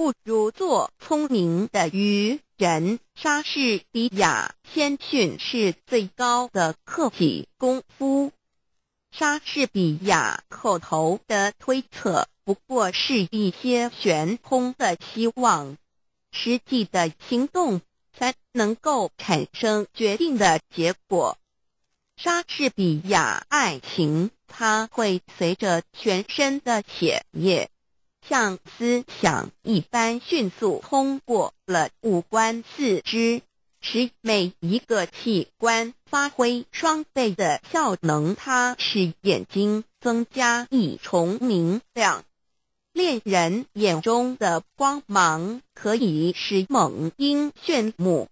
不如做聪明的愚人。莎士比亚谦逊是最高的克己功夫。莎士比亚口头的推测不过是一些悬空的希望，实际的行动才能够产生决定的结果。莎士比亚爱情，它会随着全身的血液。像思想一般迅速通过了五官四肢，使每一个器官发挥双倍的效能。它使眼睛增加一重明亮，恋人眼中的光芒可以使猛鹰炫目，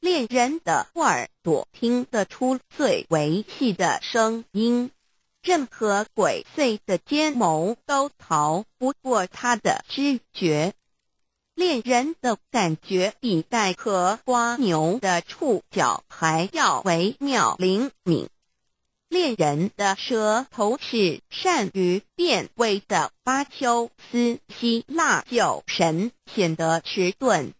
恋人的耳朵听得出最为细的声音。任何鬼祟的奸谋都逃不过他的知觉。恋人的感觉比带壳瓜牛的触角还要微妙灵敏。恋人的舌头是善于辨味的。巴丘斯希腊酒神显得迟钝。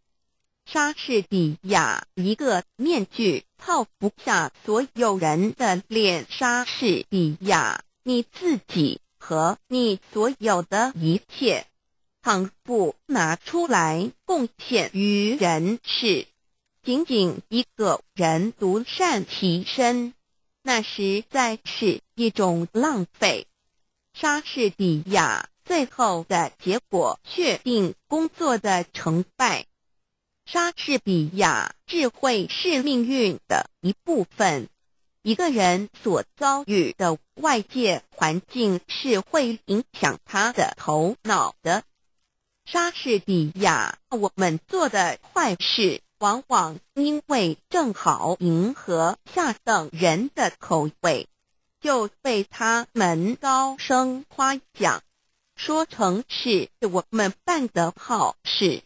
莎士比亚一个面具。套不下所有人的脸。莎士比亚，你自己和你所有的一切，倘不拿出来贡献于人世，仅仅一个人独善其身，那实在是一种浪费。莎士比亚最后的结果确定工作的成败。莎士比亚智慧是命运的一部分。一个人所遭遇的外界环境是会影响他的头脑的。莎士比亚，我们做的坏事，往往因为正好迎合下等人的口味，就被他们高声夸奖，说成是我们办的好事。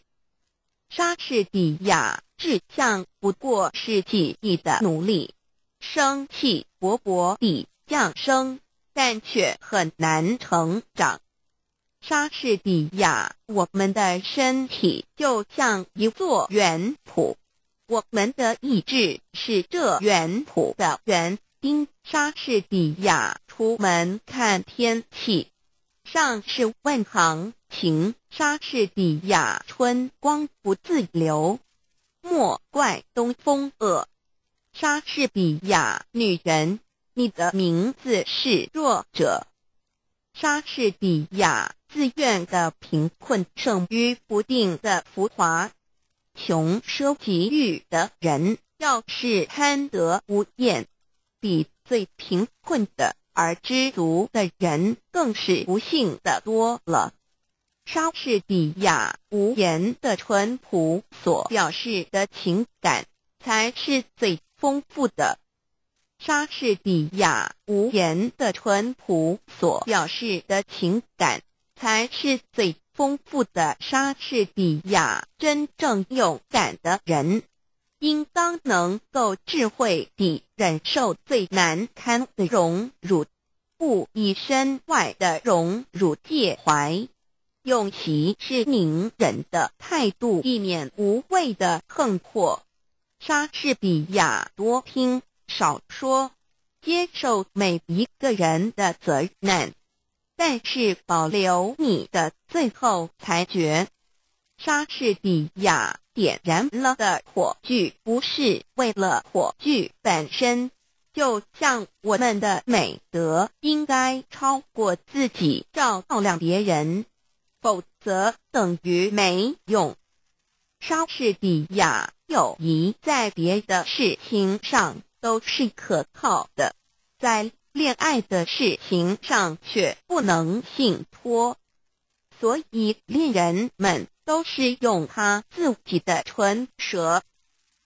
莎士比亚志向不过是几亿的努力，生气勃勃地降生，但却很难成长。莎士比亚，我们的身体就像一座园圃，我们的意志是这园圃的园丁。莎士比亚出门看天气。上是问行情，莎士比亚春光不自流，莫怪东风恶。莎士比亚女人，你的名字是弱者。莎士比亚自愿的贫困胜于不定的浮华，穷奢极欲的人要是贪得无厌，比最贫困的。而知足的人更是不幸的多了。莎士比亚无言的淳朴所表示的情感才是最丰富的。莎士比亚无言的淳朴所表示的情感才是最丰富的。莎士比亚真正勇敢的人。应当能够智慧地忍受最难堪的荣辱，不以身外的荣辱介怀，用其是宁忍的态度，避免无谓的横祸。莎士比亚多听少说，接受每一个人的责任，但是保留你的最后裁决。莎士比亚。点燃了的火炬不是为了火炬本身，就像我们的美德应该超过自己照亮别人，否则等于没用。莎士比亚友谊在别的事情上都是可靠的，在恋爱的事情上却不能信托，所以恋人们。都是用他自己的唇舌，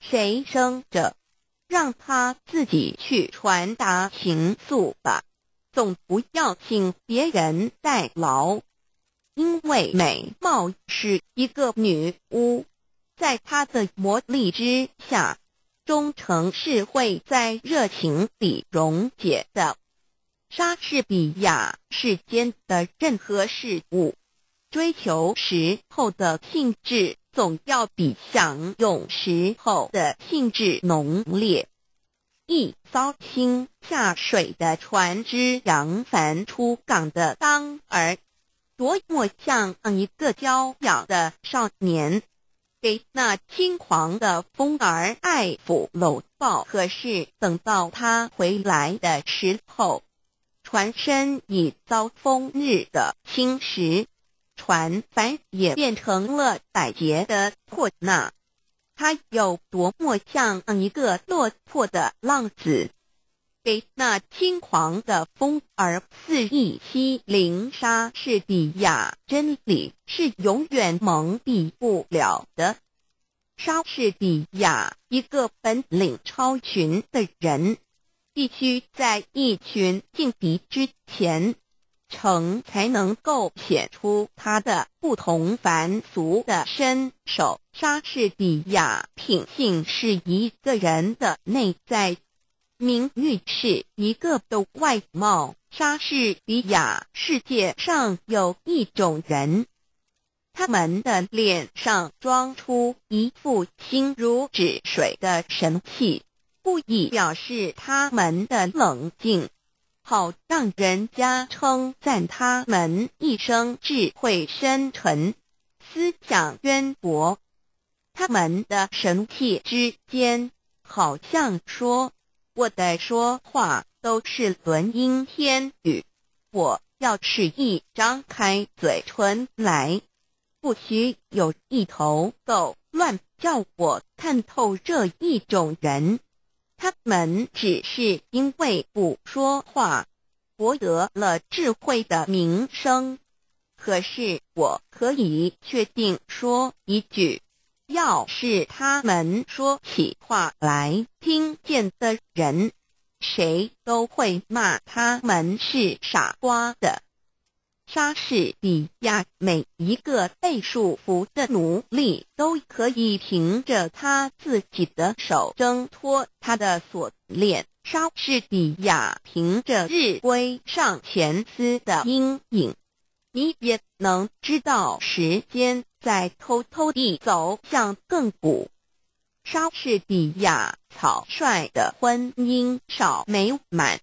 谁生着，让他自己去传达情愫吧，总不要请别人代劳。因为美貌是一个女巫，在她的魔力之下，忠诚是会在热情里溶解的。莎士比亚世间的任何事物。追求时候的性质，总要比享用时候的性质浓烈。一艘新下水的船只扬帆出港的当儿，多么像一个娇小的少年。被那轻狂的风儿爱抚搂抱，可是等到他回来的时候，船身已遭风日的侵蚀，船帆也变成了百结的破那。他有多么像一个落魄的浪子，被那轻狂的风儿肆意欺凌。莎士比亚真理是永远蒙蔽不了的。莎士比亚一个本领超群的人，必须在一群劲敌之前。成才能够显出他的不同凡俗的身手。莎士比亚品性是一个人的内在，名誉是一个的外貌。莎士比亚世界上有一种人，他们的脸上装出一副心如止水的神气，故意表示他们的冷静。好让人家称赞他们一生智慧深沉，思想渊博。他们的神气之间，好像说我的说话都是轮音天语。我要是一张开嘴唇来，不许有一头狗乱叫我看透这一种人。他们只是因为不说话，博得了智慧的名声。可是我可以确定说一句：要是他们说起话来，听见的人，谁都会骂他们是傻瓜的。莎士比亚每一个被束缚的奴隶都可以凭着他自己的手挣脱他的锁链。莎士比亚凭着日规上前丝的阴影，你也能知道时间在偷偷地走向亘古。莎士比亚草率的婚姻少美满。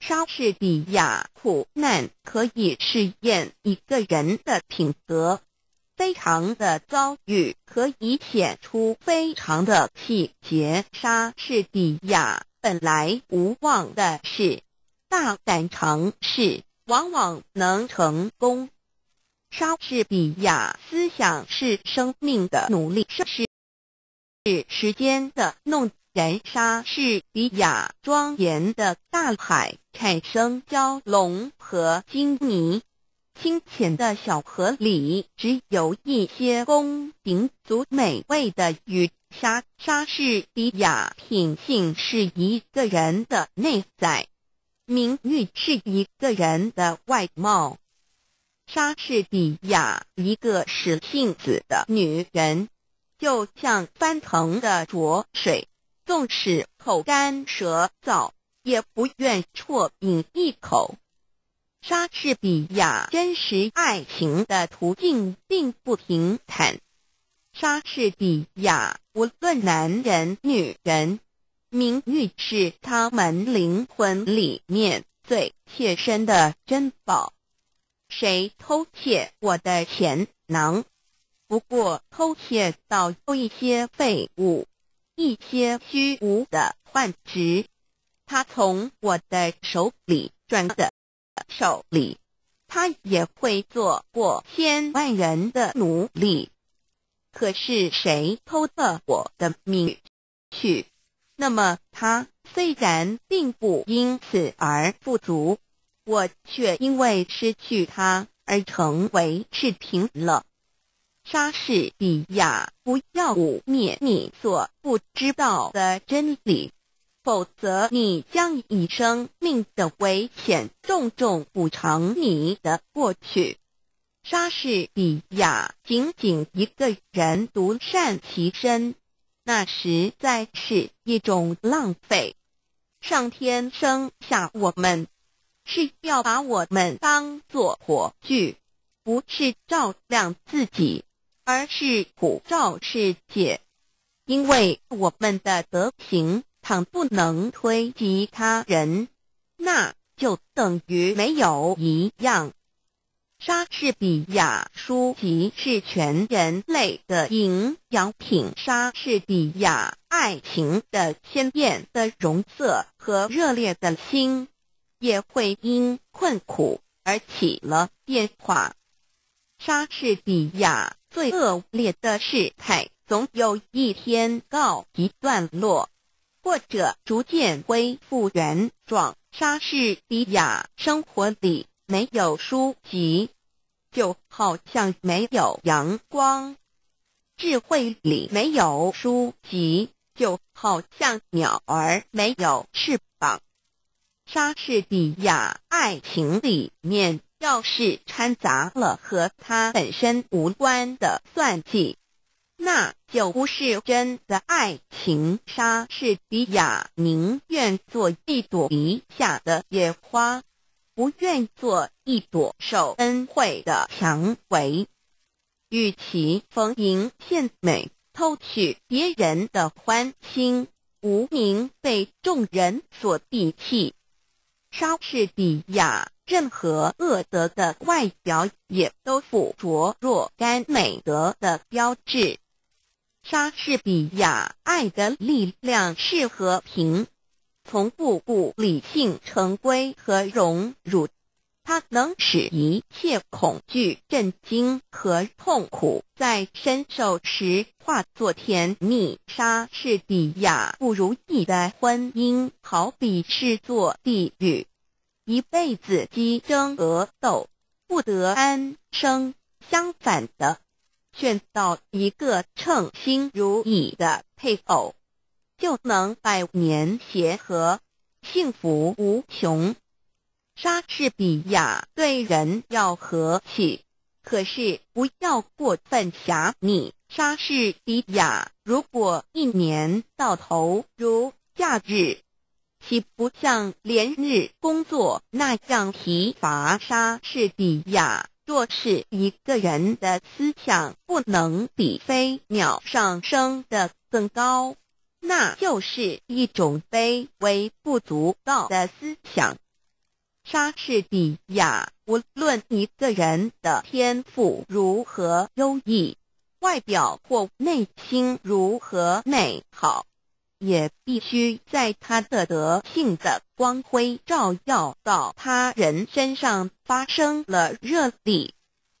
莎士比亚苦难可以试验一个人的品格，非常的遭遇可以显出非常的气节。莎士比亚本来无望的事，大胆尝试往往能成功。莎士比亚思想是生命的努力，是是时间的弄。人莎士比亚庄严的大海产生蛟龙和金泥，清浅的小河里只有一些公平足美味的鱼。莎莎士比亚品性是一个人的内在，名誉是一个人的外貌。莎士比亚一个使性子的女人，就像翻腾的浊水。纵使口干舌燥，也不愿啜饮一口。莎士比亚真实爱情的途径并不平坦。莎士比亚无论男人女人，名誉是他们灵魂里面最切身的珍宝。谁偷窃我的钱囊？不过偷窃到一些废物。一些虚无的幻值，他从我的手里转的手里，他也会做过千万人的奴隶。可是谁偷了我的命去？那么他虽然并不因此而富足，我却因为失去他而成为赤贫了。莎士比亚，不要污蔑你所不知道的真理，否则你将以生命的危险重重补偿你的过去。莎士比亚仅仅一个人独善其身，那实在是一种浪费。上天生下我们，是要把我们当作火炬。不是照亮自己，而是普照世界。因为我们的德行，倘不能推及他人，那就等于没有一样。莎士比亚书籍是全人类的营养品。莎士比亚爱情的鲜艳的容色和热烈的心，也会因困苦而起了变化。莎士比亚最恶劣的事态，总有一天告一段落，或者逐渐恢复原状。莎士比亚生活里。没有书籍，就好像没有阳光；智慧里没有书籍，就好像鸟儿没有翅膀。莎士比亚爱情里面要是掺杂了和他本身无关的算计，那就不是真的爱情。莎士比亚宁愿做一朵篱下的野花。不愿做一朵受恩惠的蔷薇，与其逢迎献美，偷取别人的欢心，无名被众人所鄙弃。莎士比亚任何恶德的外表，也都附着若干美德的标志。莎士比亚爱的力量是和平。从不顾理性成规和荣辱，它能使一切恐惧、震惊和痛苦在深受时化作甜蜜。莎士比亚不如意的婚姻，好比是座地狱，一辈子激争恶斗，不得安生。相反的，选到一个称心如意的配偶。就能百年协和，幸福无穷。莎士比亚对人要和气，可是不要过分狭隘。莎士比亚如果一年到头如假日，岂不像连日工作那样疲乏？莎士比亚若是一个人的思想不能比飞鸟上升的更高。那就是一种卑微不足道的思想。莎士比亚无论一个人的天赋如何优异，外表或内心如何美好，也必须在他的德性的光辉照耀到他人身上发生了热力。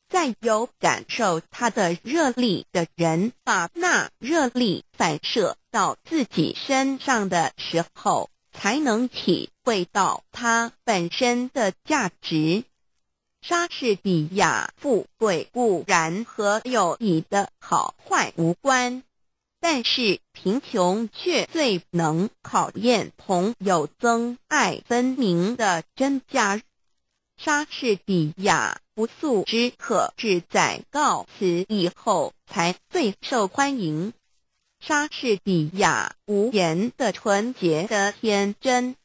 在有感受他的热力的人，把那热力反射到自己身上的时候，才能体会到它本身的价值。莎士比亚富贵固然和友谊的好坏无关，但是贫穷却最能考验朋友憎爱分明的真假。莎士比亚不速之客只在告辞以后才最受欢迎。莎士比亚无言的纯洁的天真，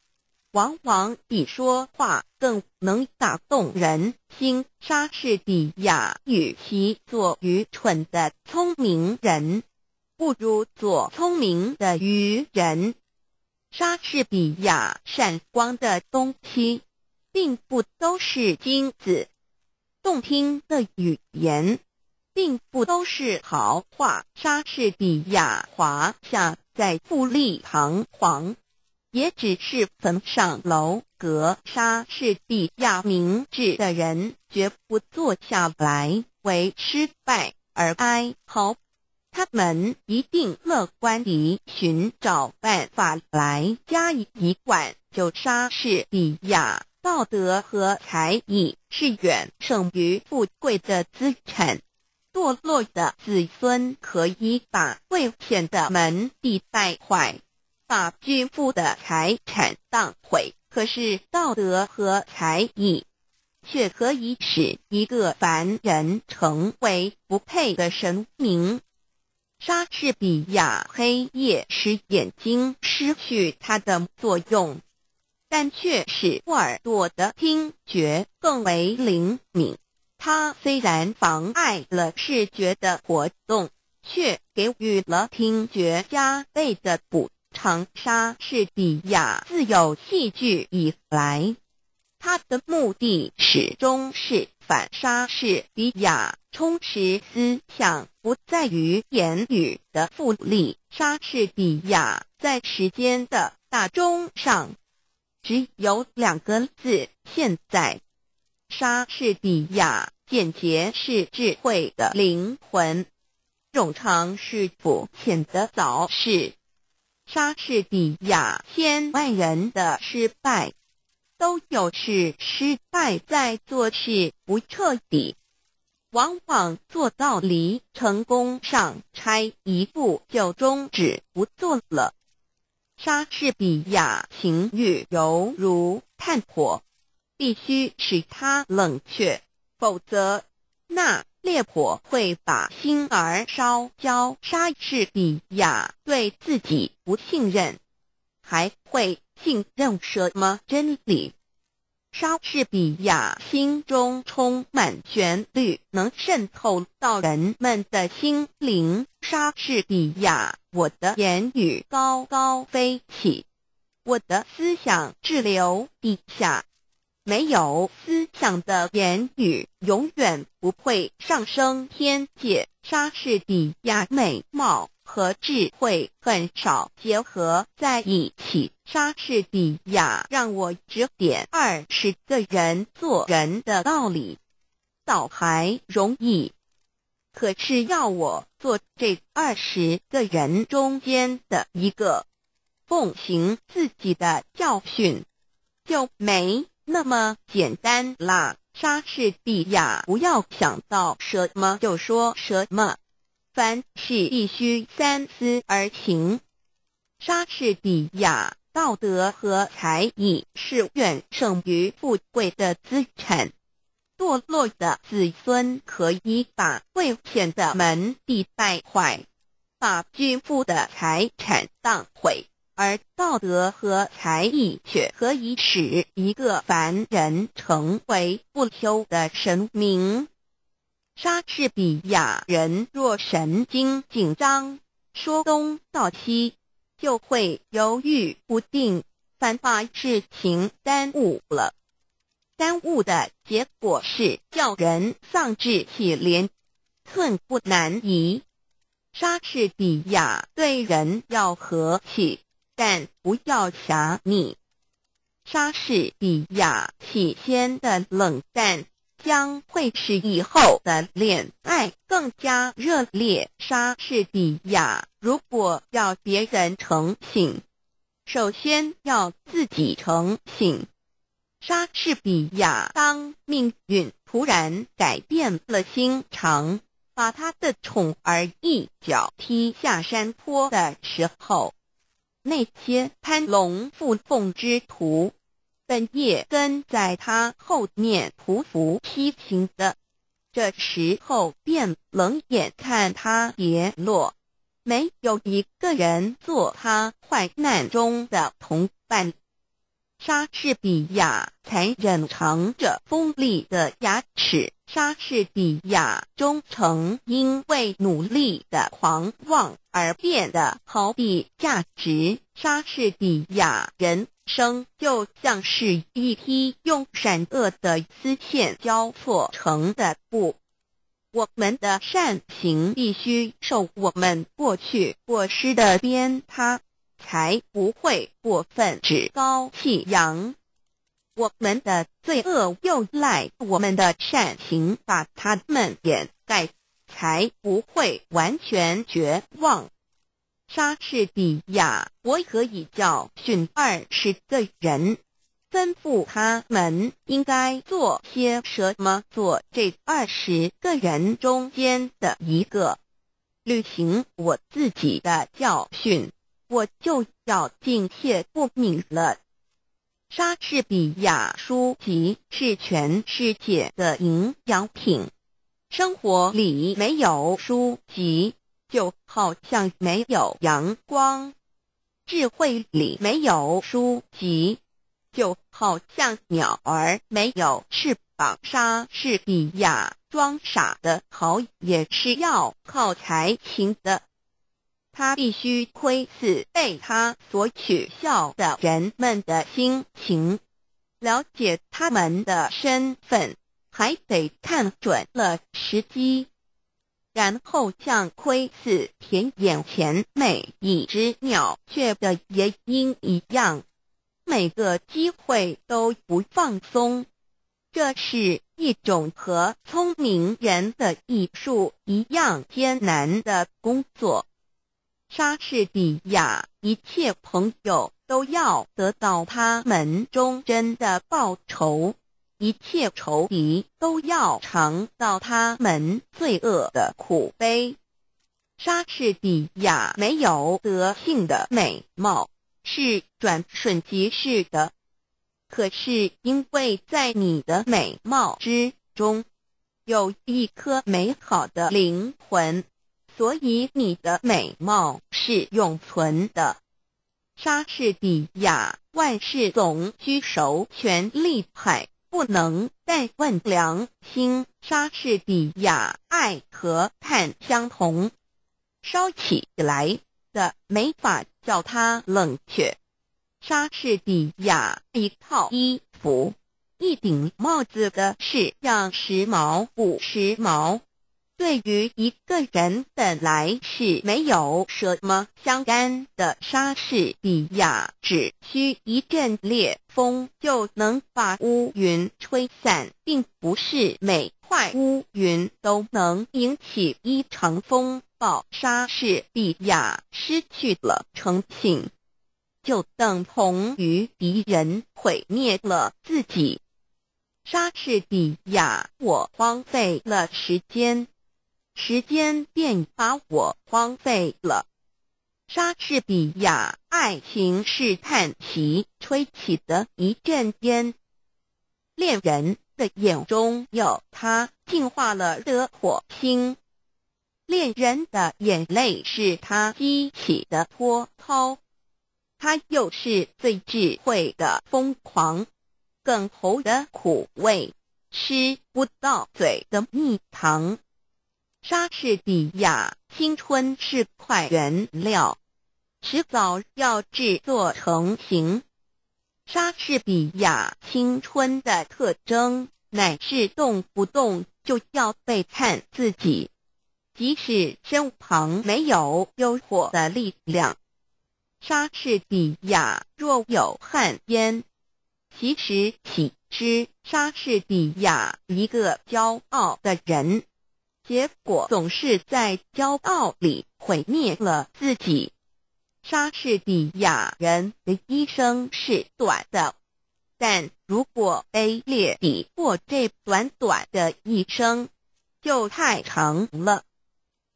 往往比说话更能打动人心。莎士比亚与其做愚蠢的聪明人，不如做聪明的愚人。莎士比亚闪光的东西。并不都是金子，动听的语言，并不都是豪华。莎士比亚华夏在富丽堂皇，也只是坟上楼阁。莎士比亚明智的人绝不坐下来为失败而哀嚎，他们一定乐观地寻找办法来加以一贯。就莎士比亚。道德和才艺是远胜于富贵的资产。堕落的子孙可以把贵钱的门第败坏，把巨富的财产荡毁。可是道德和才艺却可以使一个凡人。成为不配的神明。莎士比亚黑夜使眼睛失去它的作用。但却使沃尔多的听觉更为灵敏。它虽然妨碍了视觉的活动，却给予了听觉加倍的补偿。莎士比亚自有戏剧以来，他的目的始终是反莎士比亚。充实思想不在于言语的复利。莎士比亚在时间的大钟上只有两个字：现在。莎士比亚简洁是智慧的灵魂，冗长是肤浅的早是。莎士比亚千万人的失败，都有是失败在做事不彻底。往往做到离成功上差一步就终止不做了。莎士比亚情欲犹如炭火，必须使它冷却，否则那烈火会把心儿烧焦。莎士比亚对自己不信任，还会信任什么真理？莎士比亚心中充满旋律，能渗透到人们的心灵。莎士比亚，我的言语高高飞起，我的思想滞留地下。没有思想的言语，永远不会上升天界。莎士比亚美貌。和智慧很少结合在一起。莎士比亚让我指点二十个人做人的道理，倒还容易；可是要我做这二十个人中间的一个，奉行自己的教训，就没那么简单啦。莎士比亚不要想到什么就说什么。凡事必须三思而行。莎士比亚道德和才艺是远胜于富贵的资产。堕落的子孙可以把贵钱的门第败坏，把巨富的财产荡毁，而道德和才艺却可以使一个凡人成为不朽的神明。莎士比亚人若神经紧张，说东道西，就会犹豫不定，反把事情耽误了。耽误的结果是叫人丧志气连，寸步难移。莎士比亚对人要和气，但不要狭逆。莎士比亚起先的冷淡。将会使以后的恋爱更加热烈。莎士比亚如果要别人诚信，首先要自己诚信。莎士比亚当命运突然改变了心肠，把他的宠儿一脚踢下山坡的时候，那些攀龙附凤之徒。本夜跟在他后面匍匐批评的，这时候便冷眼看他跌落，没有一个人做他患难中的同伴。莎士比亚才忍藏着锋利的牙齿，莎士比亚忠诚因为努力的狂妄而变得毫无价值。莎士比亚人。生就像是一匹用闪恶的丝线交错成的布，我们的善行必须受我们过去过失的鞭挞，才不会过分趾高气扬；我们的罪恶又赖我们的善行把它们掩盖，才不会完全绝望。莎士比亚，我可以教训二十个人，吩咐他们应该做些什么，做这二十个人中间的一个，履行我自己的教训，我就要敬谢不敏了。莎士比亚书籍是全世界的营养品，生活里没有书籍。就好像没有阳光，智慧里没有书籍，就好像鸟儿没有翅膀莎士比亚装傻的好，也是要靠才情的。他必须窥视被他所取笑的人们的心情，了解他们的身份，还得看准了时机，然后像窥视田眼前每一只鸟雀的夜莺一样，每个机会都不放松。这是一种和聪明人的艺术一样艰难的工作。莎士比亚一切朋友都要得到他们忠贞的报酬，一切仇敌都要尝到他们罪恶的苦悲。莎士比亚没有德性的美貌，是转瞬即逝的。可是因为在你的美貌之中，有一颗美好的灵魂。所以你的美貌是永存的。莎士比亚万事总居首权力派，不能再问良心。莎士比亚爱和叹相同，烧起来的没法叫它冷却。莎士比亚一套衣服、一顶帽子的是让时髦不时髦。对于一个人本来是没有什么相干的莎士比亚，只需一阵烈风就能把乌云吹散，并不是每块乌云都能引起一场风暴。莎士比亚失去了诚信，就等同于敌人毁灭了自己。莎士比亚，我荒废了时间。时间便把我荒废了。莎士比亚，爱情是叹息吹起的一阵烟。恋人的眼中有他净化了的火星，恋人的眼泪是他激起的波涛。他又是最智慧的疯狂，更喉的苦味，吃不到嘴的蜜糖。莎士比亚青春是块原料，迟早要制作成型。莎士比亚青春的特征乃是动不动就要背叛自己，即使身旁没有诱惑的力量。莎士比亚若有汗烟，其实岂知莎士比亚一个骄傲的人。结果总是在骄傲里毁灭了自己。莎士比亚人的一生是短的，但如果卑劣抵过这短短的一生，就太长了。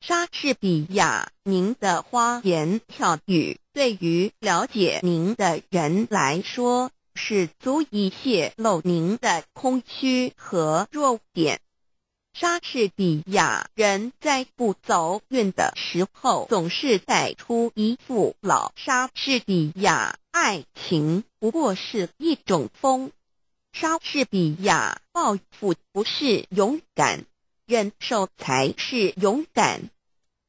莎士比亚，您的花言巧语对于了解您的人来说，是足以泄露您的空虚和弱点。莎士比亚人在不走运的时候，总是带出一副老莎士比亚爱情不过是一种风。莎士比亚报复不是勇敢，忍受才是勇敢。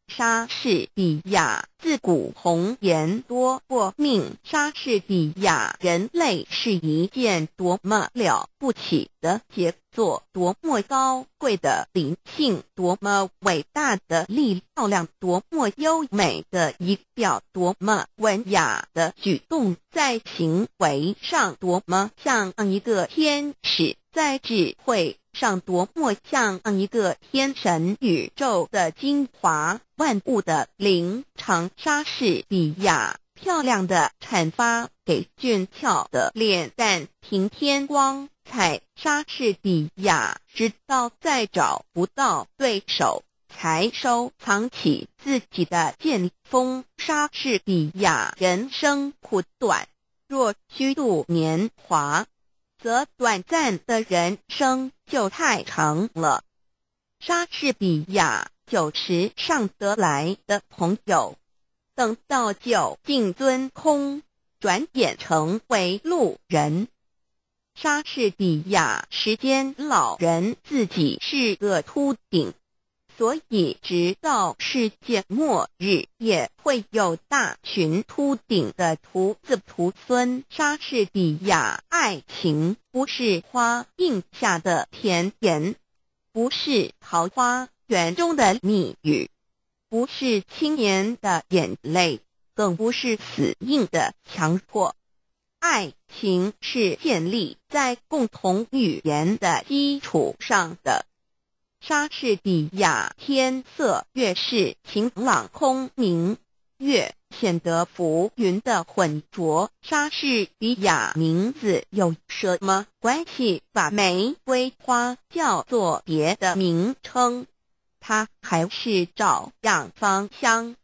莎士比亚自古红颜多过命。莎士比亚，人类是一件多么了不起的杰作，多么高贵的灵性，多么伟大的力量，多么优美的仪表，多么文雅的举动，在行为上多么像一个天使，在智慧。上多么像一个天神，宇宙的精华，万物的灵长。莎士比亚漂亮的阐发给俊俏的脸蛋平添光彩。莎士比亚直到再找不到对手，才收藏起自己的剑锋。莎士比亚人生苦短，若虚度年华。则短暂的人生就太长了。莎士比亚酒池上得来的朋友，等到酒尽樽空，转眼成为路人。莎士比亚时间老人自己是个秃顶，所以直到世界末日也会有大群秃顶的徒子徒孙。莎士比亚爱情不是花印下的甜言，不是桃花源中的蜜语，不是青年的眼泪，更不是死硬的强迫。爱情是建立在共同语言的基础上的。莎士比亚天色越是晴朗空明，越显得浮云的浑浊。莎士比亚名字有什么关系？把玫瑰花叫做别的名称，它还是照样芳香。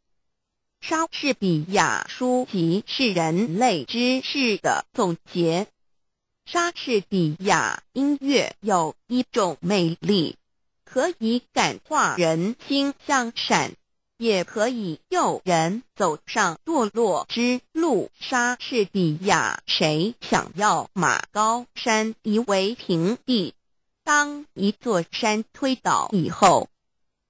莎士比亚书籍是人类知识的总结。莎士比亚音乐有一种魅力，可以感化人心向善，也可以诱人走上堕落之路。莎士比亚，谁想要马高山夷为平地？当一座山推倒以后。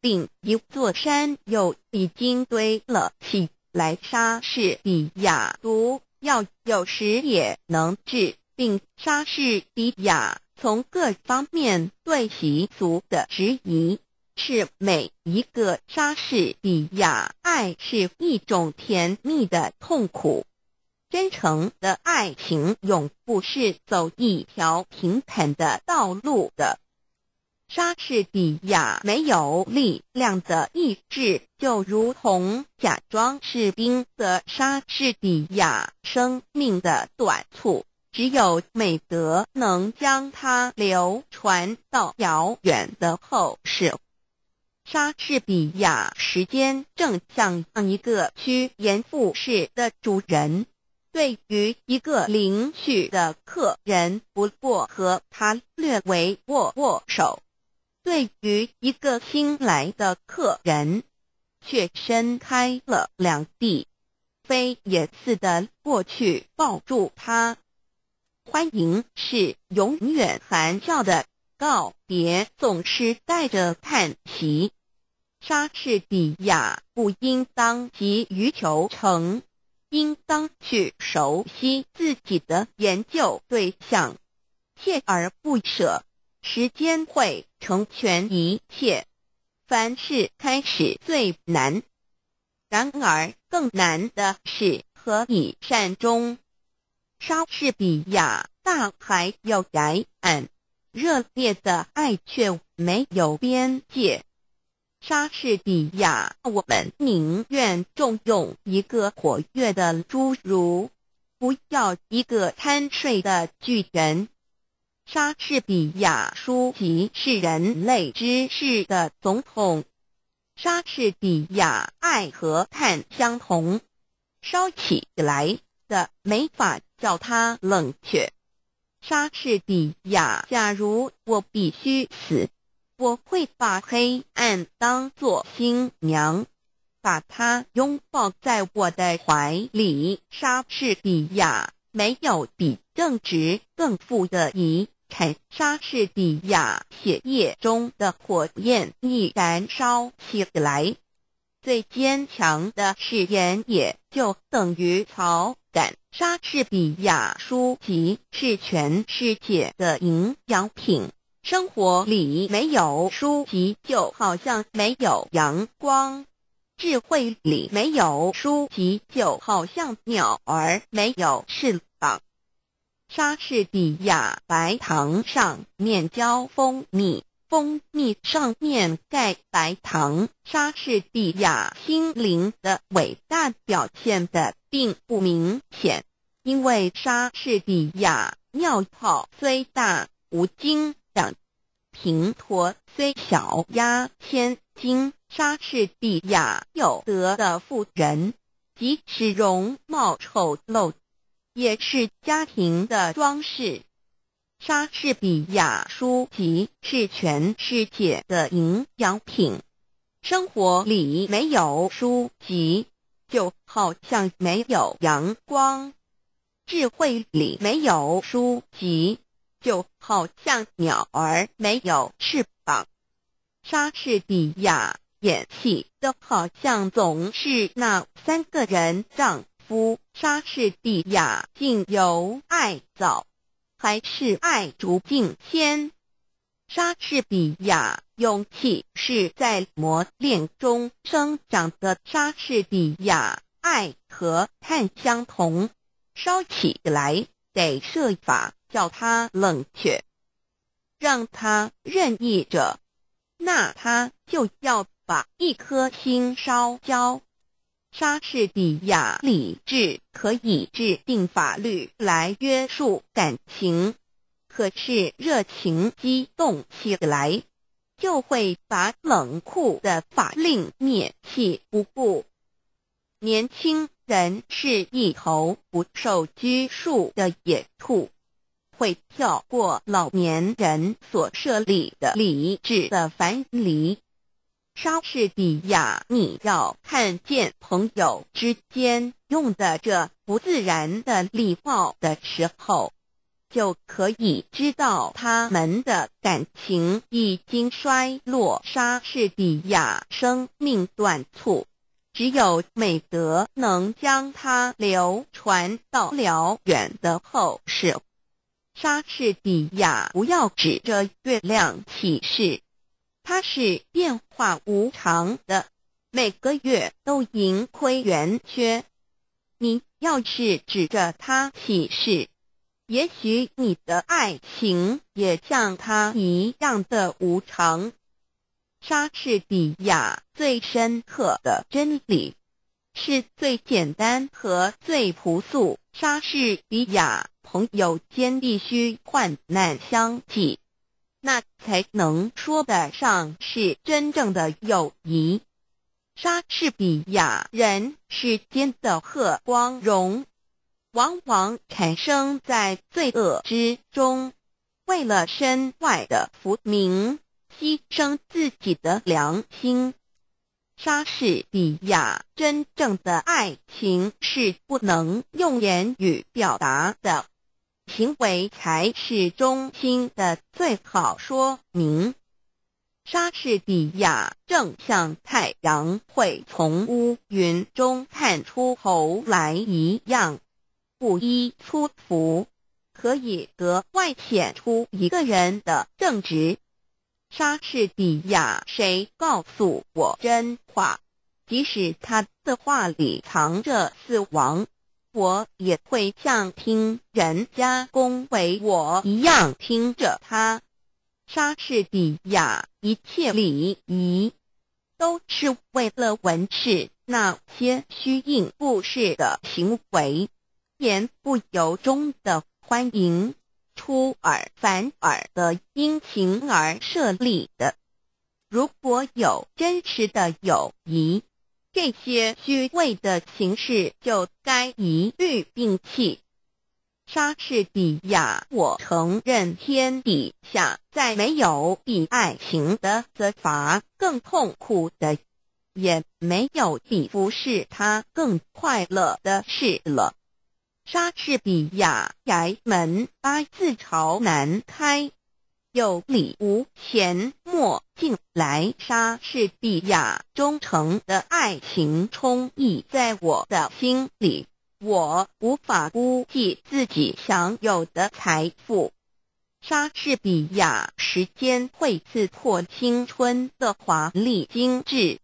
另一座山又已经堆了起来。莎士比亚毒药有时也能治病。莎士比亚从各方面对习俗的质疑，是每一个莎士比亚爱是一种甜蜜的痛苦。真诚的爱情永不是走一条平坦的道路的。莎士比亚没有力量的意志，就如同假装士兵的莎士比亚生命的短促，只有美德能将它流传到遥远的后世。莎士比亚时间正像一个趋炎附势的主人，对于一个邻去的客人，不过和他略微握握手。对于一个新来的客人，却伸开了两臂，飞也似的过去抱住他。欢迎是永远含笑的告别，总是带着叹息。莎士比亚不应当急于求成，应当去熟悉自己的研究对象，锲而不舍。时间会成全一切，凡事开始最难，然而更难的是何以善终。莎士比亚大海有涯岸，热烈的爱却没有边界。莎士比亚，我们宁愿重用一个活跃的侏儒，不要一个贪睡的巨人。莎士比亚书籍是人类知识的总统。莎士比亚爱和碳相同，烧起来的没法叫它冷却。莎士比亚，假如我必须死，我会把黑暗当作新娘，把她拥抱在我的怀里。莎士比亚没有比正直更富的遗产。莎士比亚血液中的火焰已燃烧起来，最坚强的誓言也就等于草杆。莎士比亚书籍是全世界的营养品，生活里没有书籍，就好像没有阳光；智慧里没有书籍，就好像鸟儿没有翅膀。莎士比亚白糖上面浇蜂蜜，蜂蜜上面盖白糖。莎士比亚心灵的伟大表现的并不明显，因为莎士比亚尿泡虽大无精养，平驼虽小压千斤。莎士比亚有德的妇人，即使容貌丑陋。也是家庭的装饰。莎士比亚书籍是全世界的营养品。生活里没有书籍，就好像没有阳光；智慧里没有书籍，就好像鸟儿没有翅膀。莎士比亚演戏的好像总是那三个人丈夫。莎士比亚竟由爱早，还是爱逐境迁？莎士比亚勇气是在磨练中生长的。莎士比亚爱和碳相同，烧起来得设法叫它冷却，让它任意着，那它就要把一颗心烧焦。莎士比亚理智可以制定法律来约束感情。可是热情激动起来，就会把冷酷的法令灭弃不顾。年轻人是一头不受拘束的野兔，会跳过老年人所设立的理智的樊篱。莎士比亚，你要看见朋友之间用的这不自然的礼貌的时候。就可以知道他们的感情已经衰落。莎士比亚生命短促，只有美德能将它流传到辽远的后世。莎士比亚不要指着月亮起誓，它是变化无常的，每个月都盈亏圆缺。你要是指着它起誓，也许你的爱情也像它一样的无常。莎士比亚最深刻的真理是最简单和最朴素。莎士比亚朋友间必须患难相济，那才能说得上是真正的友谊。莎士比亚人世间的贺光荣。往往产生在罪恶之中，为了身外的福名，牺牲自己的良心。莎士比亚真正的爱情是不能用言语表达的，行为才是中心的最好说明。莎士比亚正像太阳会从乌云中探出头来一样。布衣粗服可以格外显出一个人的正直。莎士比亚，谁告诉我真话，即使他的话里藏着死亡，我也会像听人家恭维我一样听着他。莎士比亚一切礼仪都是为了维持那些虚应故事的行为。言不由衷的欢迎，出尔反尔的殷勤而设立的。如果有真实的友谊，这些虚伪的形式就该一律摒弃。莎士比亚，我承认天底下再没有比爱情的责罚更痛苦的，也没有比服侍他更快乐的事了。莎士比亚宅门八字朝南开，有理无钱莫进来。莎士比亚忠诚的爱情充溢在我的心里，我无法估计自己享有的财富。莎士比亚时间会刺破青春的华丽精致，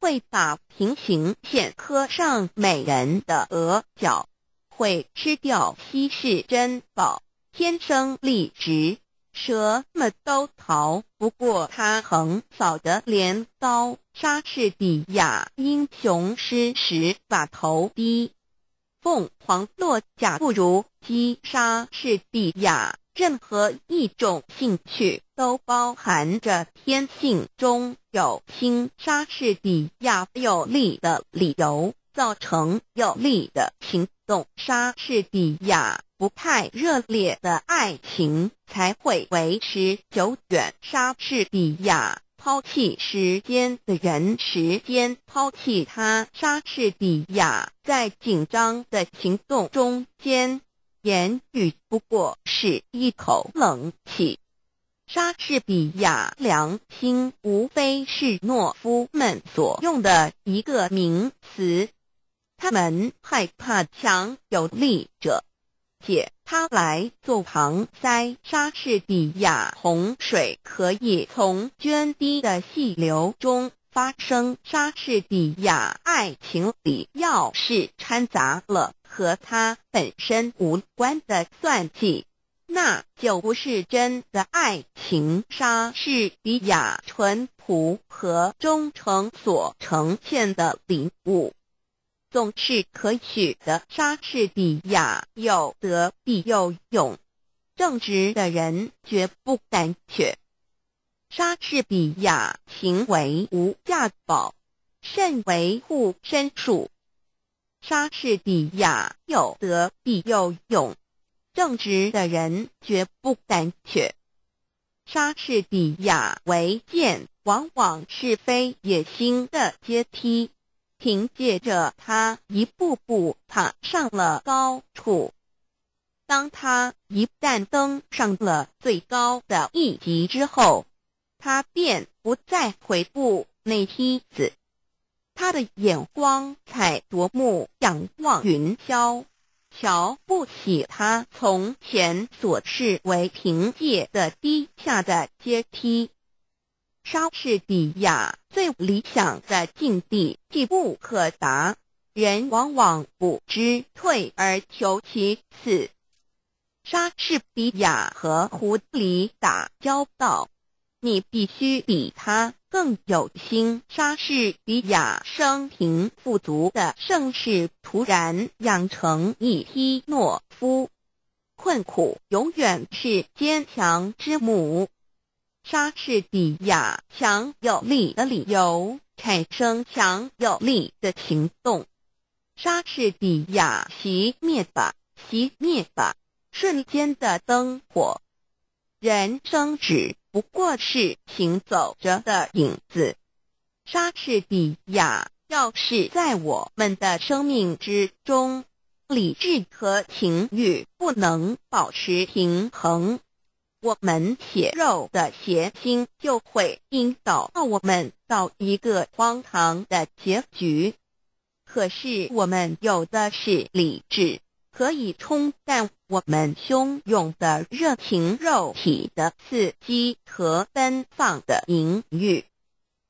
会把平行线刻上美人的额角。会吃掉稀世珍宝，天生丽质，什么都逃不过他横扫的镰刀。莎士比亚英雄诗时把头低，凤凰落甲不如鸡。莎士比亚任何一种兴趣都包含着天性中有心。莎士比亚有力的理由造成有力的行动莎士比亚不太热烈的爱情才会维持久远。莎士比亚抛弃时间的人，时间抛弃他。莎士比亚在紧张的行动中间言语不过是一口冷气。莎士比亚良心无非是懦夫们所用的一个名词，他们害怕强有力者。借他来做旁塞。莎士比亚洪水可以从涓滴的细流中发生。莎士比亚爱情里要是掺杂了和他本身无关的算计，那就不是真的爱情。莎士比亚淳朴和忠诚所呈现的领悟。总是可取的。莎士比亚有德必有勇，正直的人绝不胆怯。莎士比亚行为无价宝，甚为护身术。莎士比亚有德必有勇，正直的人绝不胆怯。莎士比亚为剑，往往是非野心的阶梯。凭借着他一步步爬上了高处，当他一旦登上了最高的一级之后，他便不再回顾那梯子。他的眼光才夺目，仰望云霄，瞧不起他从前所视为凭借的低下的阶梯。莎士比亚最理想的境地既不可达，人往往不知退而求其次。莎士比亚和狐狸打交道，你必须比他更有心。莎士比亚生平富足的盛世突然养成一批懦夫，困苦永远是坚强之母。莎士比亚强有力的理由产生强有力的行动。莎士比亚熄灭吧，熄灭吧，瞬间的灯火。人生只不过是行走着的影子。莎士比亚要是在我们的生命之中，理智和情欲不能保持平衡。我们血肉的邪心就会引导我们到一个荒唐的结局。可是我们有的是理智，可以冲淡我们汹涌的热情、肉体的刺激和奔放的淫欲。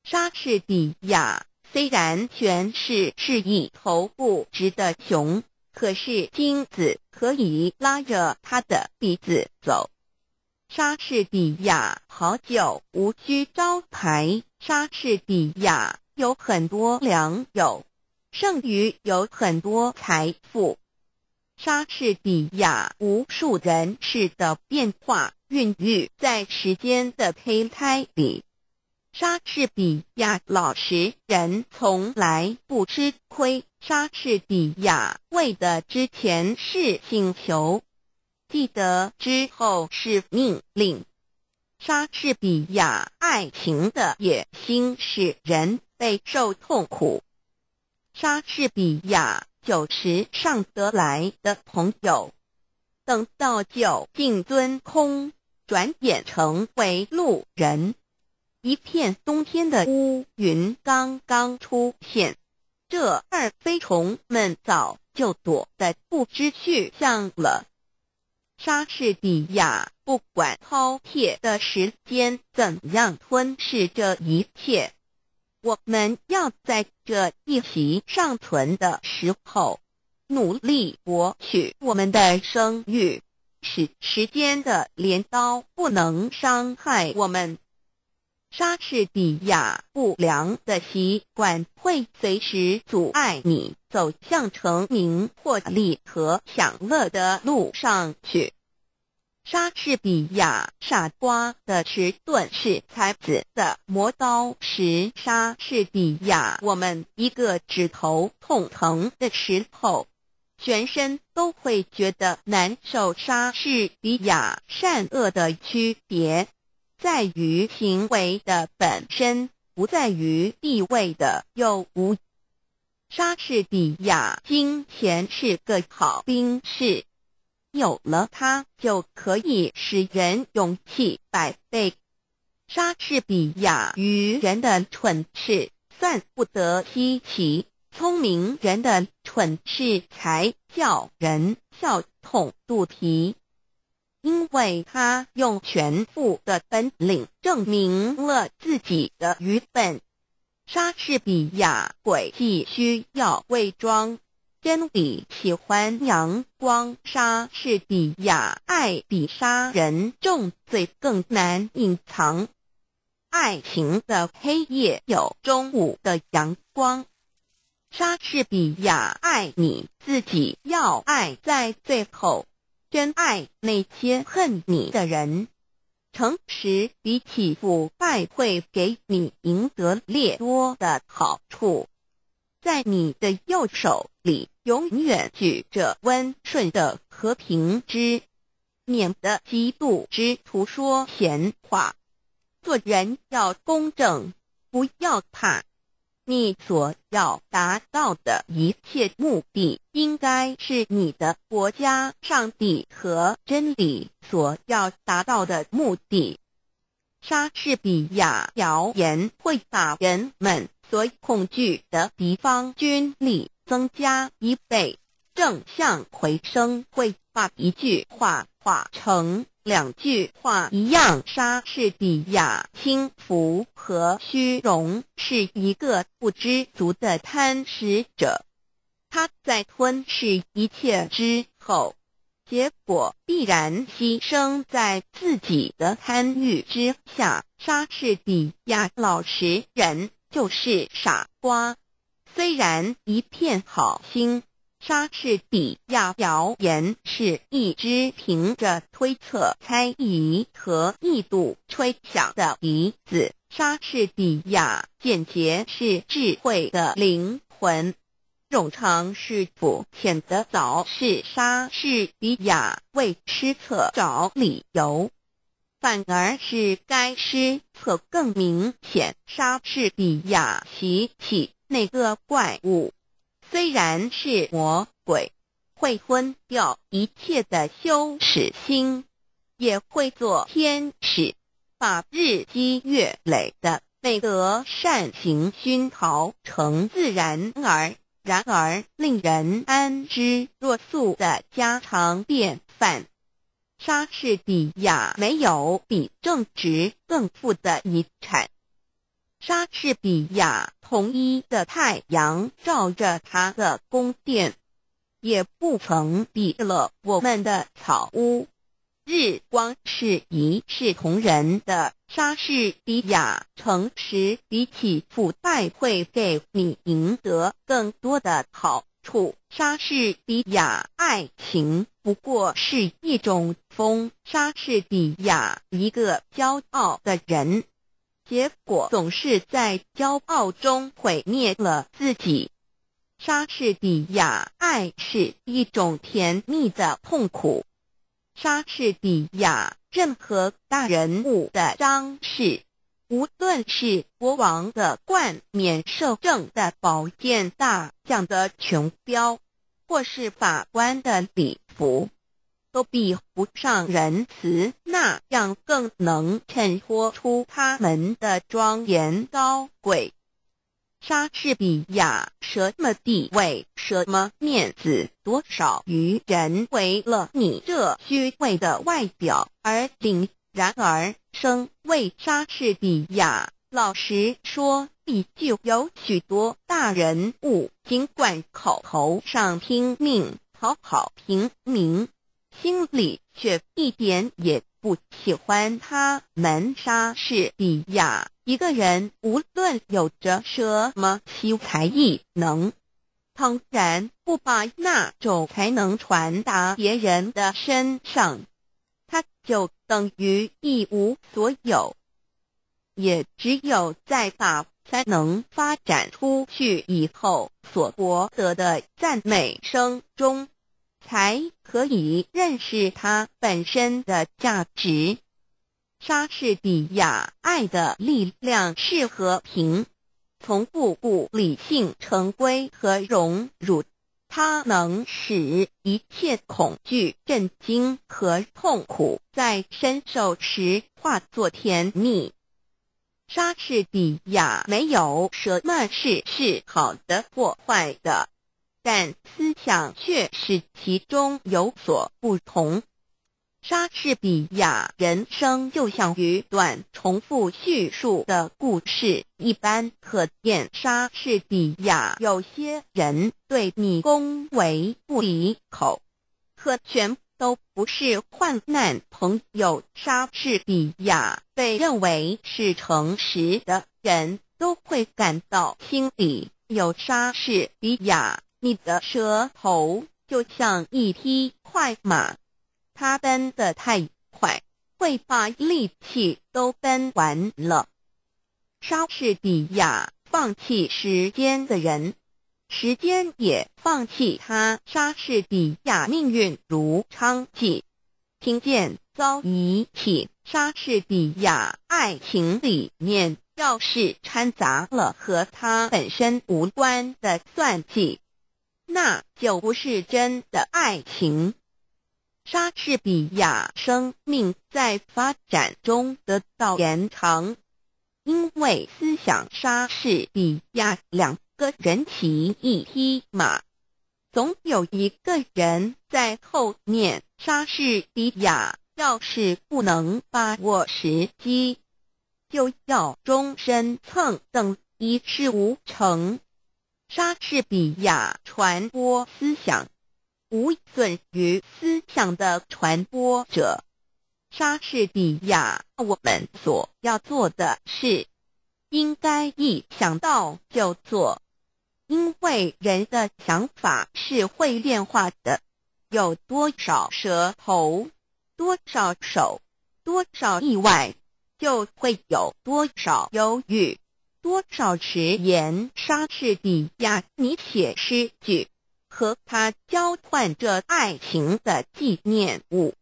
莎士比亚虽然全是是一头不直的熊，可是金子可以拉着他的鼻子走。莎士比亚好酒无需招牌。莎士比亚有很多良友，胜于有很多财富。莎士比亚无数人世的变化孕育在时间的胚胎里。莎士比亚老实人从来不吃亏。莎士比亚为的之前是请求。记得之后是命令。莎士比亚爱情的野心使人备受痛苦。莎士比亚酒池上得来的朋友，等到酒尽樽空，转眼成为路人。一片冬天的乌云刚刚出现，这二飞虫们早就躲得不知去向了。莎士比亚不管饕餮的时间怎样吞噬这一切，我们要在这一席尚存的时候，努力博取我们的声誉，使时间的镰刀不能伤害我们。莎士比亚不良的习惯会随时阻碍你走向成名、获利和享乐的路上去。莎士比亚傻瓜的迟钝是才子的磨刀石。莎士比亚，我们一个指头痛疼的时候，全身都会觉得难受。莎士比亚善恶的区别。在于行为的本身，不在于地位的有无。莎士比亚金钱是个好兵士，有了它，就可以使人勇气百倍。莎士比亚愚人的蠢事算不得稀奇，聪明人的蠢事才叫人笑痛肚皮，因为他用全副的本领证明了自己的愚笨。莎士比亚诡计需要伪装，真理喜欢阳光。莎士比亚爱比杀人重罪更难隐藏。爱情的黑夜有中午的阳光。莎士比亚爱你自己，要爱在最后，真爱那些恨你的人。诚实比起腐败会给你赢得略多的好处。在你的右手里永远举着温顺的和平之，免得嫉妒之徒说闲话。做人要公正，不要怕。你所要达到的一切目的，应该是你的国家、上帝和真理所要达到的目的。莎士比亚谣言会把人们所恐惧的敌方军力增加一倍，正向回声会把一句话化成。两句话一样，莎士比亚轻浮和虚荣是一个不知足的贪食者。他在吞噬一切之后，结果必然牺牲在自己的贪欲之下。莎士比亚老实人就是傻瓜，虽然一片好心。莎士比亚谣言是一只凭着推测、猜疑和臆度吹响的笛子。莎士比亚简洁是智慧的灵魂，冗长是肤浅的早是莎士比亚为失策找理由，反而是该失策更明显。莎士比亚提起那个怪物。虽然是魔鬼，会昏掉一切的羞耻心，也会做天使，把日积月累的美德善行熏陶成自然而然而令人安之若素的家常便饭。莎士比亚没有比正直更富的遗产。莎士比亚统一的太阳照着他的宫殿，也不曾比了我们的草屋。日光是一视同仁的。莎士比亚诚实比起腐败会给你赢得更多的好处。莎士比亚爱情不过是一种风。莎士比亚一个骄傲的人。结果总是在骄傲中毁灭了自己。莎士比亚爱是一种甜蜜的痛苦。莎士比亚任何大人物的张氏，无论是国王的冠冕、摄政的宝剑、大将的琼标，或是法官的礼服。都比不上仁慈那样更能衬托出他们的庄严高贵。莎士比亚什么地位、什么面子，多少愚人为了你这虚伪的外表而凛然而生。为莎士比亚，老实说，必就有许多大人物，尽管口头上拼命讨好平民。心里却一点也不喜欢他们。莎士比亚一个人，无论有着什么奇才异能，当然不把那种才能传达别人的身上，他就等于一无所有。也只有在把才能发展出去以后，所博得的赞美声中。才可以认识它本身的价值。莎士比亚爱的力量是和平，从不顾理性成规和荣辱。它能使一切恐惧、震惊和痛苦在伸手时化作甜蜜。莎士比亚没有什么事是好的或坏的，但思想却是其中有所不同。莎士比亚人生就像一段重复叙述的故事一般，可见莎士比亚有些人对你恭维不离口，可全都不是患难朋友。莎士比亚被认为是诚实的人，都会感到心里有莎士比亚。你的舌头就像一匹快马。它奔得太快，会把力气都奔完了。莎士比亚放弃时间的人，时间也放弃他。莎士比亚命运如娼妓，听见遭遗弃。莎士比亚爱情里面要是掺杂了和他本身无关的算计，那就不是真的爱情。莎士比亚生命在发展中得到延长，因为思想莎士比亚两个人骑一匹马，总有一个人在后面。莎士比亚要是不能把握时机，就要终身蹭蹬，一事无成。莎士比亚传播思想。无损于思想的传播者，莎士比亚。我们所要做的是，应该一想到就做，因为人的想法是会变化的。有多少舌头，多少手，多少意外，就会有多少忧郁，多少迟延。莎士比亚，你写诗句。和他交换着爱情的纪念物，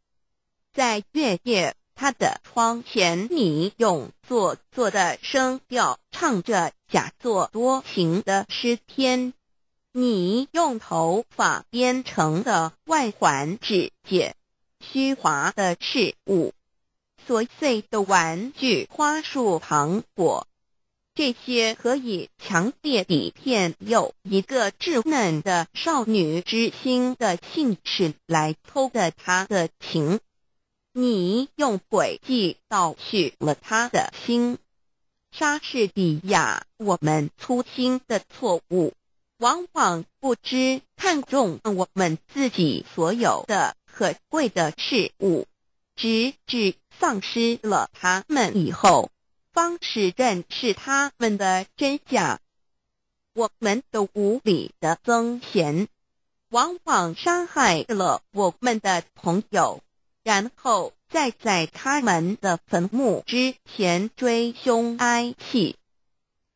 在月夜他的窗前，你用做作的声调唱着假作多情的诗篇，你用头发编成的外环指解虚华的事物，琐碎的玩具花束糖果。这些可以强烈底片有一个稚嫩的少女之心的性质来偷的她的情，你用诡计盗取了她的心。莎士比亚，我们粗心的错误，往往不知看重我们自己所有的可贵的事物，直至丧失了它们以后。方式认识他们的真假。我们的无理的增贤，往往伤害了我们的朋友，然后再在他们的坟墓之前追凶哀泣。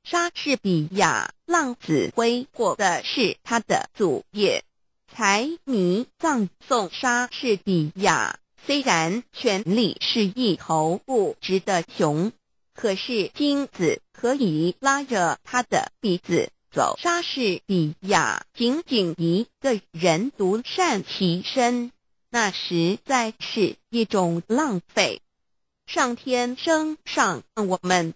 莎士比亚浪子挥霍的是他的祖业，财迷葬送莎士比亚。虽然权力是一头不值的熊。可是金子可以拉着他的鼻子走。莎士比亚仅仅一个人独善其身，那实在是一种浪费。上天生上我们，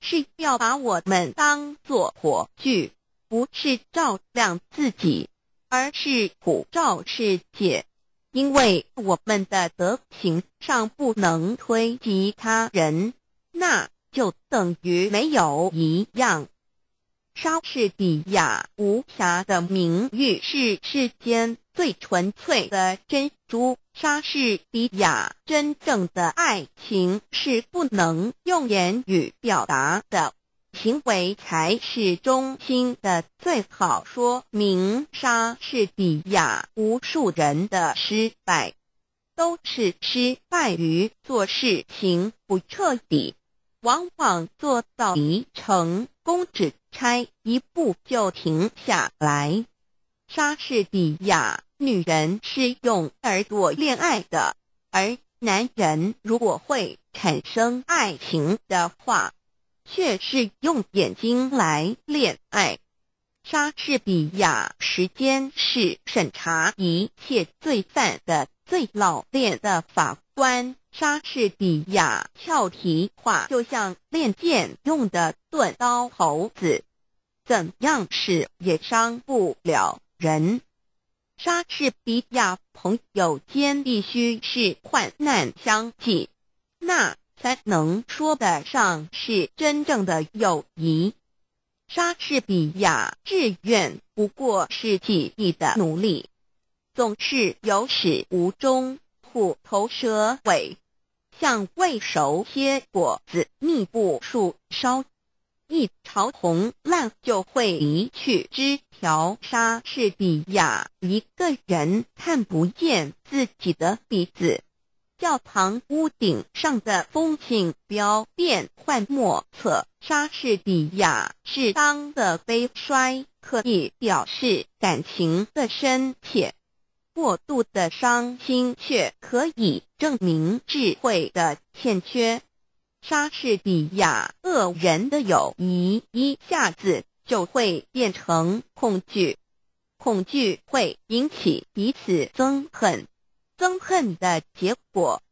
是要把我们当作火炬，不是照亮自己，而是普照世界。因为我们的德行上不能推及他人，那。就等于没有一样。莎士比亚无瑕的名誉是世间最纯粹的珍珠。莎士比亚真正的爱情是不能用言语表达的，行为才是中心的最好说明。莎士比亚无数人的失败，都是失败于做事情不彻底。往往做到一成功只差一步就停下来。莎士比亚，女人是用耳朵恋爱的，而男人如果会产生爱情的话，却是用眼睛来恋爱。莎士比亚时间是审查一切罪犯的最老练的法官。莎士比亚俏皮话就像练剑用的钝刀猴子，怎样使也伤不了人。莎士比亚朋友间必须是患难相济，那才能说得上是真正的友谊。莎士比亚志愿不过是记忆的努力，总是有始无终，虎头蛇尾，像未熟些果子密布树梢，一朝红烂就会离去枝条。莎士比亚一个人看不见自己的鼻子。教堂屋顶上的风景标变幻莫测。莎士比亚适当的悲衰可以表示感情的深切，过度的伤心却可以证明智慧的欠缺。莎士比亚恶人的友谊一下子就会变成恐惧，恐惧会引起彼此憎恨。憎恨的结果，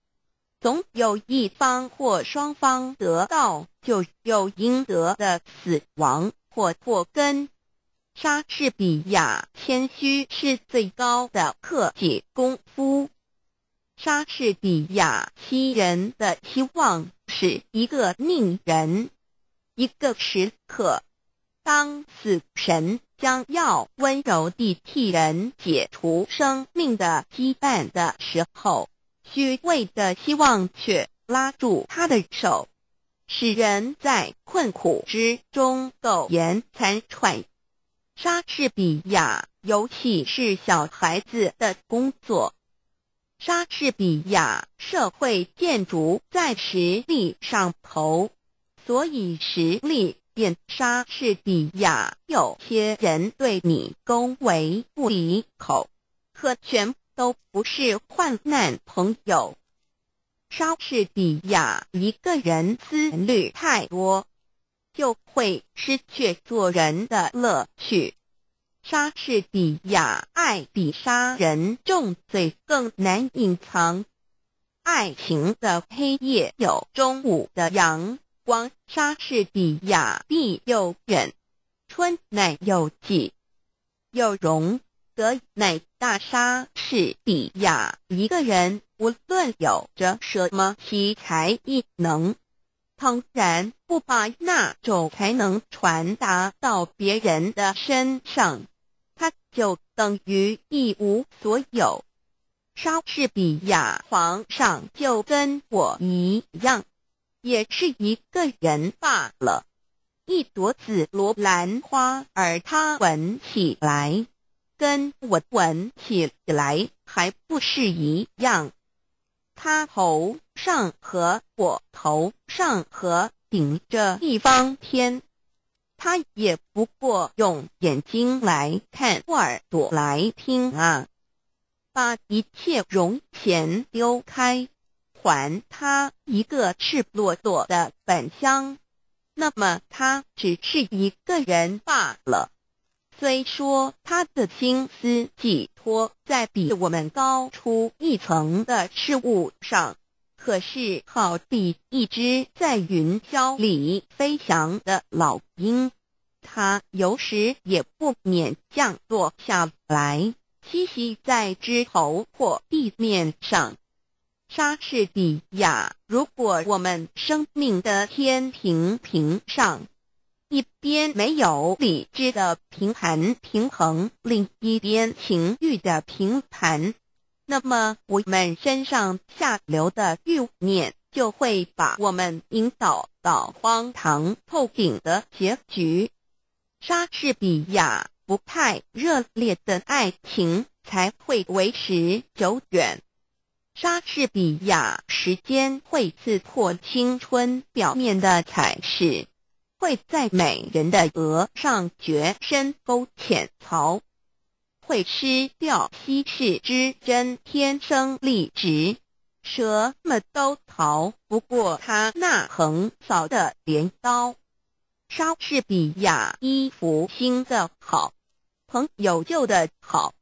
总有一方或双方得到就有应得的死亡或祸根。莎士比亚谦虚是最高的克己功夫。莎士比亚欺人的希望是一个命人，一个时刻，当死神。将要温柔地替人解除生命的羁绊的时候，虚伪的希望却拉住他的手，使人在困苦之中苟延残喘。莎士比亚，尤其是小孩子的工作。莎士比亚社会建筑在实力上头，所以实力。变莎士比亚，有些人对你恭维不离口，可全都不是患难朋友。莎士比亚一个人思虑太多，就会失去做人的乐趣。莎士比亚爱比杀人重罪更难隐藏，爱情的黑夜有中午的阳。光莎士比亚必有忍，春乃有季，有容则乃大莎士比亚一个人，无论有着什么奇才异能，当然不把那种才能传达到别人的身上，他就等于一无所有。莎士比亚皇上就跟我一样。也是一个人罢了，一朵紫罗兰花，而他闻起来跟我闻起来还不是一样。他头上和我头上和顶着一方天，他也不过用眼睛来看，耳朵来听啊，把一切容钱丢开。还他一个赤裸裸的本乡，那么他只是一个人罢了。虽说他的心思寄托在比我们高出一层的事物上，可是好比一只在云霄里飞翔的老鹰，它有时也不免降落下来，栖息在枝头或地面上。莎士比亚，如果我们生命的天平平上，一边没有理智的平衡平衡，另一边情欲的平盘，那么我们身上下流的欲念就会把我们引导到荒唐透顶的结局。莎士比亚不太热烈的爱情才会维持久远。莎士比亚时间会刺破青春表面的彩饰，会在美人的额上掘深沟浅槽，会失掉稀世之珍，天生丽质，什么都逃不过他那横扫的镰刀。莎士比亚衣服新的好，朋友旧的好。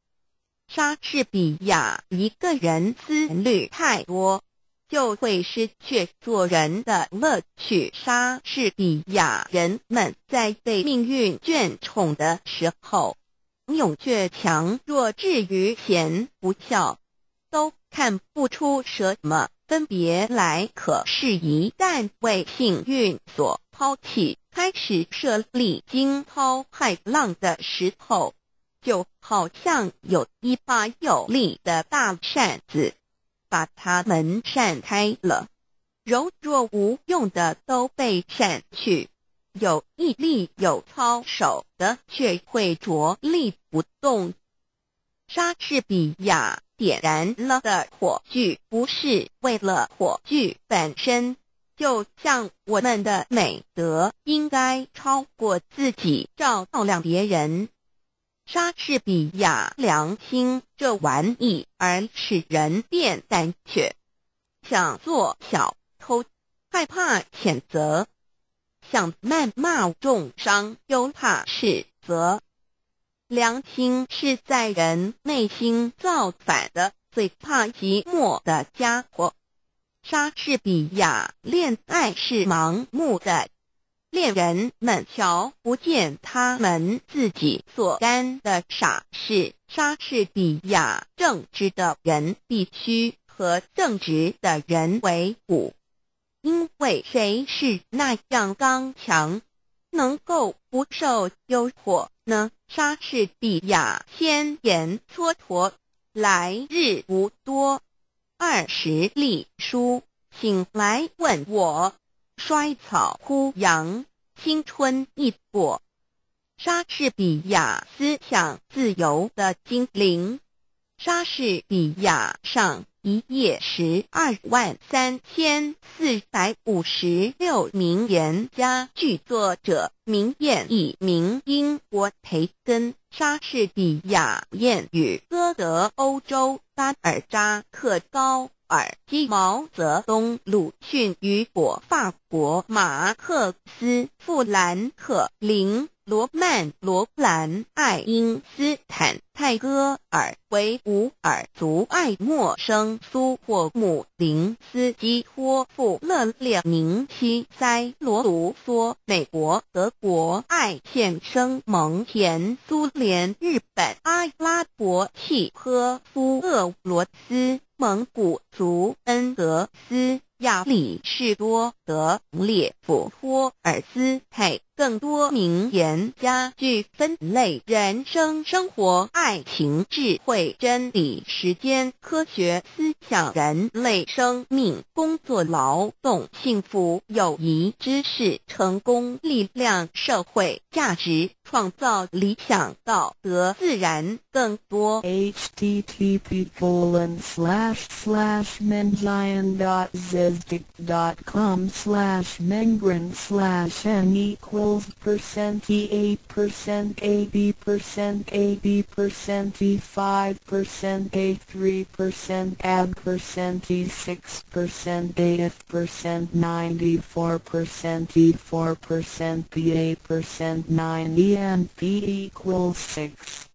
莎士比亚一个人思虑太多，就会失去做人的乐趣。莎士比亚人们在被命运眷宠的时候，勇却强弱，至于贤不孝，都看不出什么。分别来，可是，一旦为幸运所抛弃，开始设立惊涛骇浪的时候，就好像有一把有力的大扇子，把它们扇开了，柔弱无用的都被扇去，有毅力有操守的却会着力不动。莎士比亚。点燃了的火炬不是为了火炬本身，就像我们的美德应该超过自己照亮别人。莎士比亚良心这玩意儿使人变胆怯，想做小偷，害怕谴责；想谩骂重伤，又怕斥责。良心是在人内心造反的最怕寂寞的家伙。莎士比亚恋爱是盲目的，恋人们瞧不见他们自己所干的傻事。莎士比亚正直的人必须和正直的人为伍，因为谁是那样刚强，能够不受诱惑呢？莎士比亚先言蹉跎，来日无多。二十隶书，醒来问我，衰草枯杨，青春易过。莎士比亚思想自由的精灵。莎士比亚上。一夜十二万三千四百五十六名人家，剧作者名彦一名英国培根。莎士比亚谚语歌德欧洲巴尔扎克高尔基毛泽东鲁迅雨果法国马克思富兰克林。罗曼·罗兰、爱因斯坦、泰戈尔、维吾尔族爱默生、苏霍姆林斯基、托夫、勒列宁、西塞罗、卢梭、美国、德国、爱现生、蒙田、苏联、日本、阿拉伯、契诃夫、俄罗斯、蒙古族、恩格斯。亚里士多德、列夫、托尔斯泰，更多名言家具分类：人生、生活、爱情、智慧、真理、时间、科学、思想、人类生命、工作、劳动、幸福、友谊、知识、成功、力量、社会价值、创造、理想、道德、自然，更多。h t t p s l a s h s l a s h m e n g y a n. z e z d com slash Mengren slash N equals percent EA percent AB percent AB percent E5 percent A3 percent AB percent E6 percent AF percent 94 percent E4 percent BA percent 9 E and P equals 6.